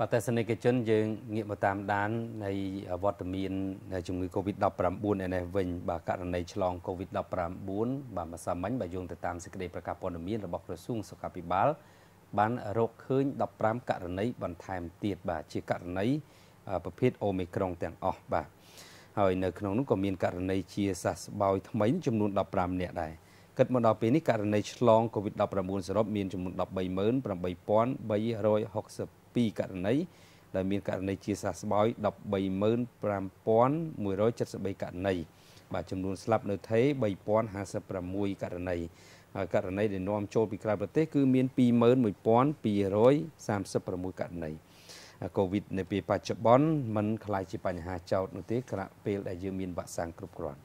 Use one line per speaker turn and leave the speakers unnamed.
បាទទស្សនិកជនយើងងាកមកតាមដាននៃវត្តមានជំងឺ Covid-19 ឯនេះវិញបាទករណីឆ្លង Covid-19 បាទម្សិលមិញបើយោងទៅតាមសេចក្តីប្រកាសព័ត៌មានរបស់ក្រសួងសុខាភិបាល បានរកឃើញ15ករណីបន្ថែមទៀតបាទជាករណីប្រភេទអូមីក្រុងទាំងអស់បាទហើយនៅក្នុងនោះក៏មានករណីជាសះស្បើយថ្មីចំនួន15នាក់ដែរ គិតមកដល់ពេលនេះករណីឆ្លង COVID-19 សរុបមានចំនួន138,362ករណីដែលមានករណីជាសះស្បើយ135,173ករណីបាទចំនួនស្លាប់នៅថេ3056ករណីហើយករណីដែលនាំចូលពីក្រៅប្រទេសគឺមាន21236ករណីកូវីដនៅពេលបច្ចុប្បន្នมันคล้ายជាបញ្ហាចោតនោះទេខណៈពេលដែលយើងមានវ៉ាក់សាំងគ្រប់គ្រាន់